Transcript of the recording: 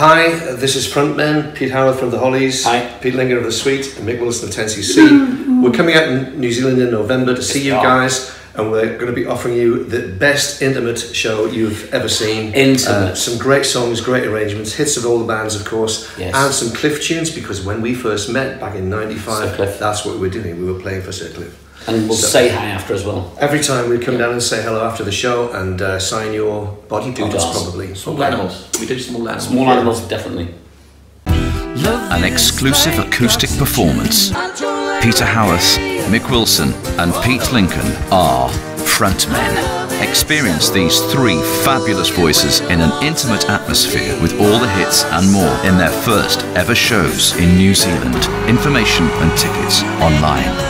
Hi, this is frontman Pete Howarth from the Hollies, Hi. Pete Lincoln of the Sweet, and Mick Wilson of 10cc. We're coming out in New Zealand in November to see you are. guys, and we're going to be offering you the best intimate show you've ever seen. Intimate. Uh, some great songs, great arrangements, hits of all the bands, of course, Yes. and some Cliff tunes because when we first met back in '95, that's what we were doing. We were playing for Sir Cliff. And we'll So- say hi after as well. Every time we'd come down and say hello after the show and uh, sign your body parts, Doodles. probably. Small animals. We do small animals. Small animals, definitely. An exclusive acoustic performance. Peter Howarth, Mick Wilson, and Pete Lincoln are frontmen. Experience these three fabulous voices in an intimate atmosphere with all the hits and more in their first ever shows in New Zealand. Information and tickets online.